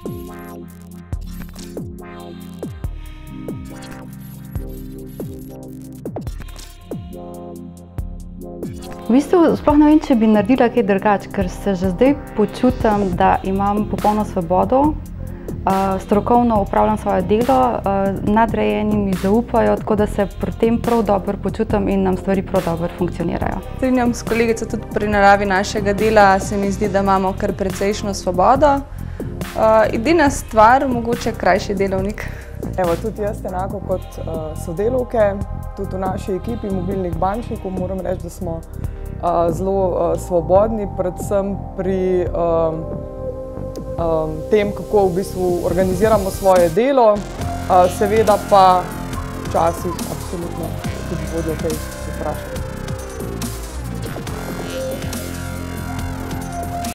V bistvu sploh ne vem, če bi naredila kaj drugače, ker se že zdaj počutim, da imam popolno svobodo, strokovno upravljam svoje delo, nadrejeni mi zaupajo, tako da se pri tem prav dobro počutim in nam stvari prav dobro funkcionirajo. Strinjam s kolegico tudi pri naravi našega dela, se mi zdi, da imamo kar precejšno svobodo. Uh, edina stvar, mogoče krajši delovnik. Evo, tudi jaz enako kot uh, sodelovke, tudi v naši ekipi mobilnih bančnikov moram reči, da smo uh, zelo uh, svobodni, predvsem pri um, um, tem, kako v bistvu organiziramo svoje delo, uh, seveda pa včasih absolutno tudi vodijo kaj vprašati.